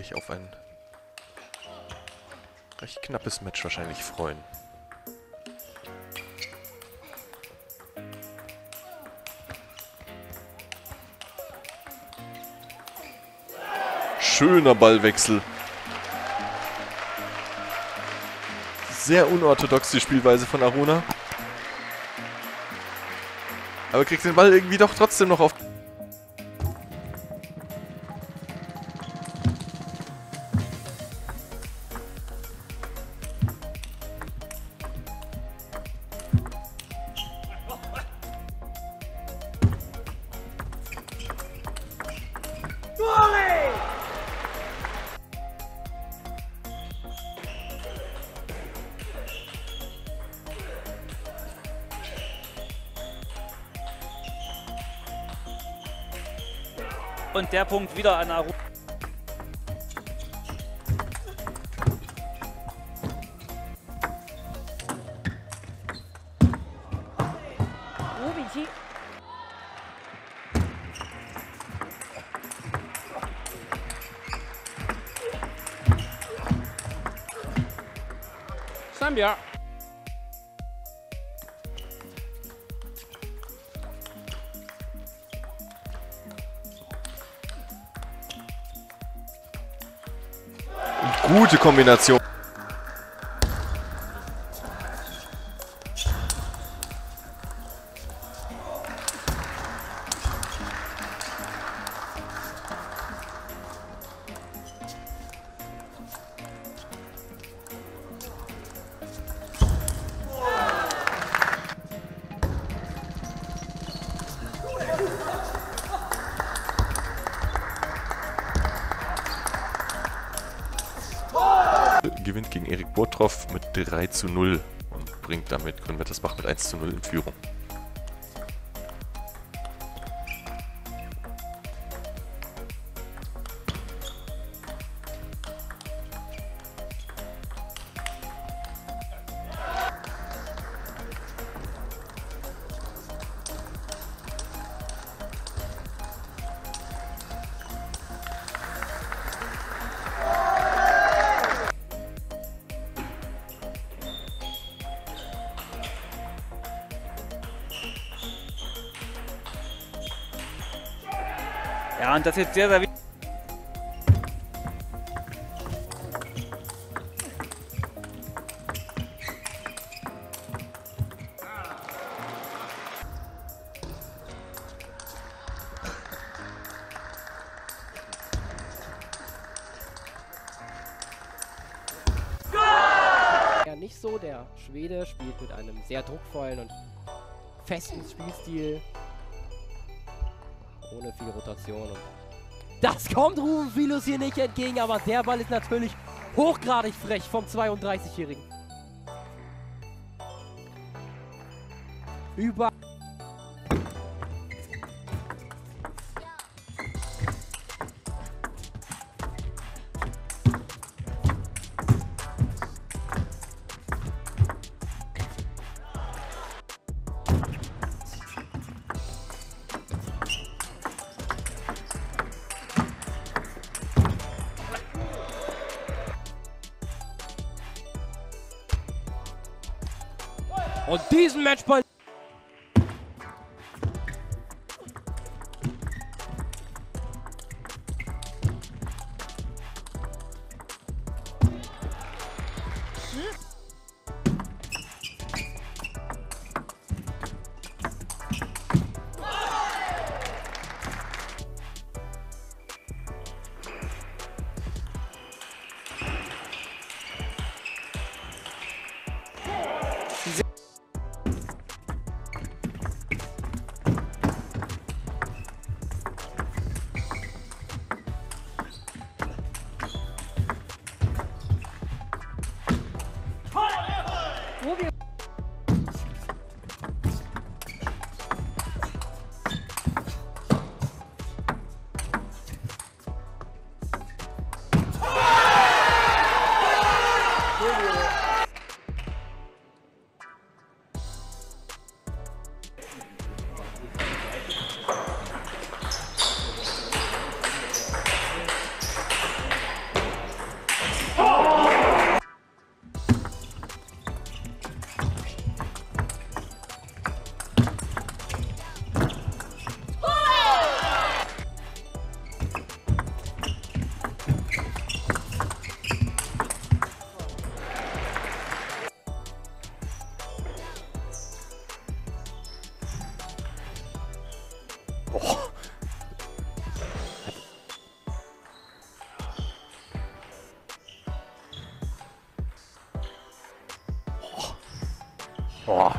Eigentlich auf ein recht knappes Match wahrscheinlich freuen. Schöner Ballwechsel. Sehr unorthodox die Spielweise von Aruna. Aber kriegt den Ball irgendwie doch trotzdem noch auf... Und der Punkt wieder an Aru. Sambia. Gute Kombination. Gewinnt gegen Erik Bortroff mit 3 zu 0 und bringt damit Grünwettersbach mit 1 zu 0 in Führung. Ja, und das jetzt sehr, sehr wichtig. Nicht so. Der Schwede spielt mit einem sehr druckvollen und festen Spielstil. Ohne viel Rotation. Und das kommt Ruben Filus hier nicht entgegen, aber der Ball ist natürlich hochgradig frech vom 32-Jährigen. Über. Und diesen Matchball Hm? Boah.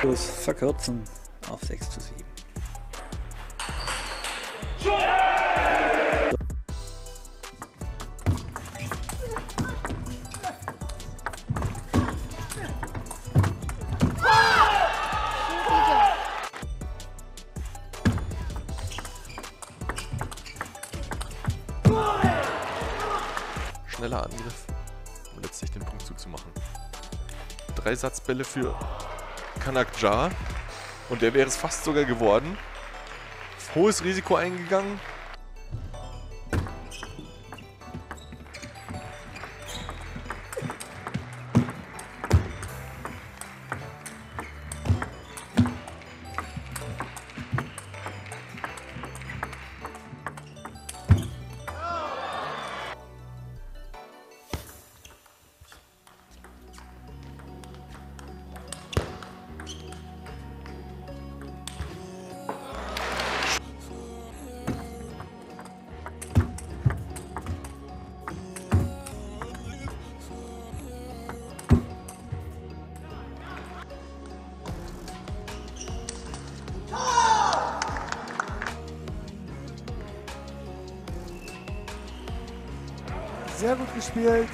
Plus verkürzen auf 6 zu 7. Schneller Angriff, um letztlich den Punkt zuzumachen. Drei Satzbälle für Kanakjar. Und der wäre es fast sogar geworden. Hohes Risiko eingegangen. Sehr gut gespielt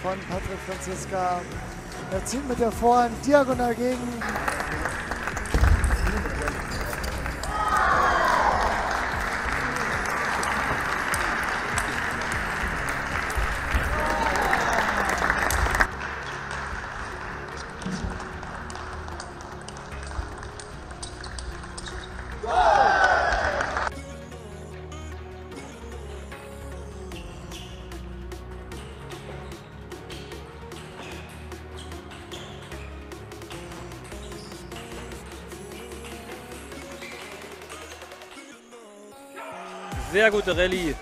von Patrick Franziska. Er zieht mit der Vorhand diagonal gegen. Sehr gute Rallye.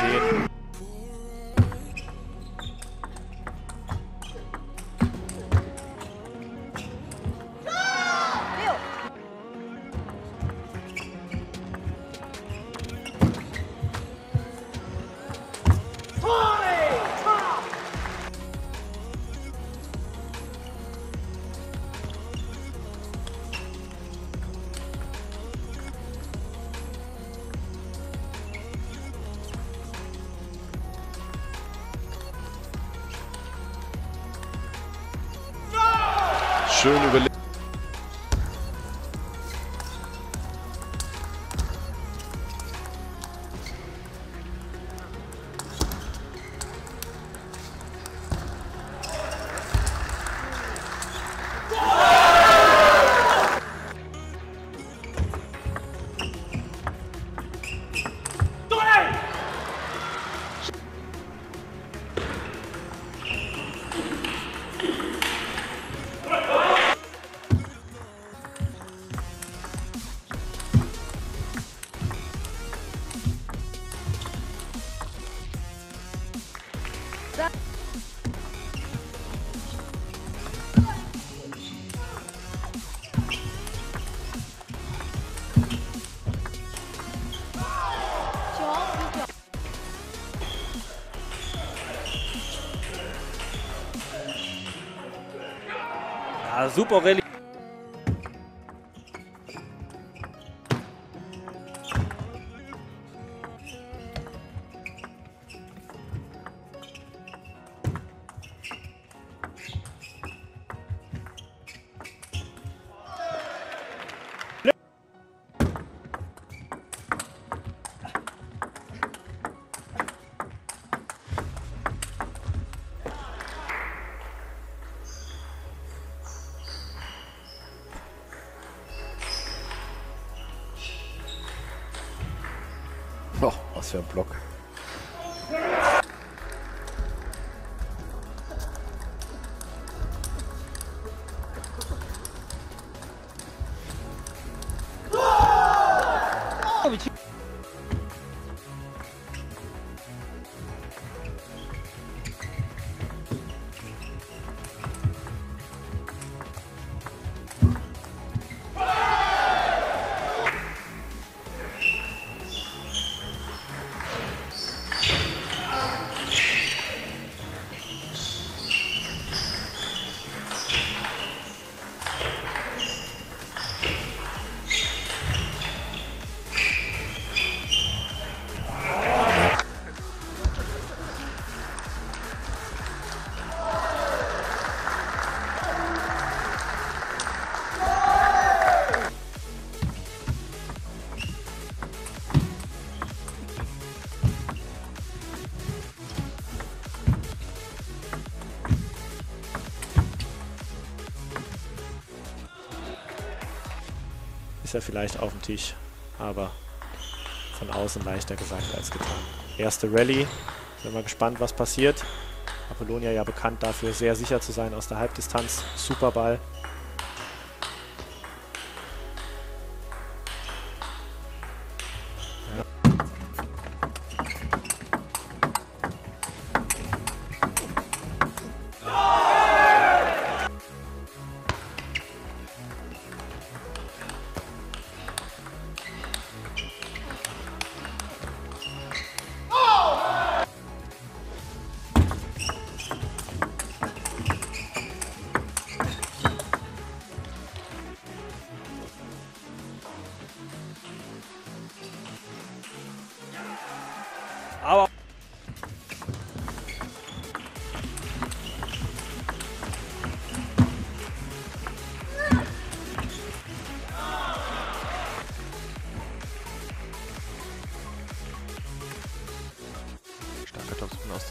see it. Super Rallye. Ein Block. Ist ja vielleicht auf dem Tisch, aber von außen leichter gesagt als getan. Erste Rallye. Sind wir gespannt, was passiert. Apollonia ja bekannt dafür, sehr sicher zu sein aus der Halbdistanz. Super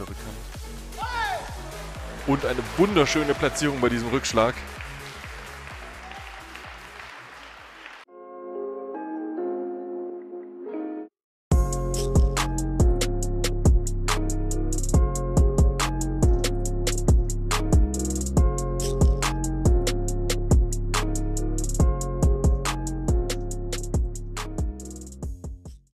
Rückhand. Und eine wunderschöne Platzierung bei diesem Rückschlag.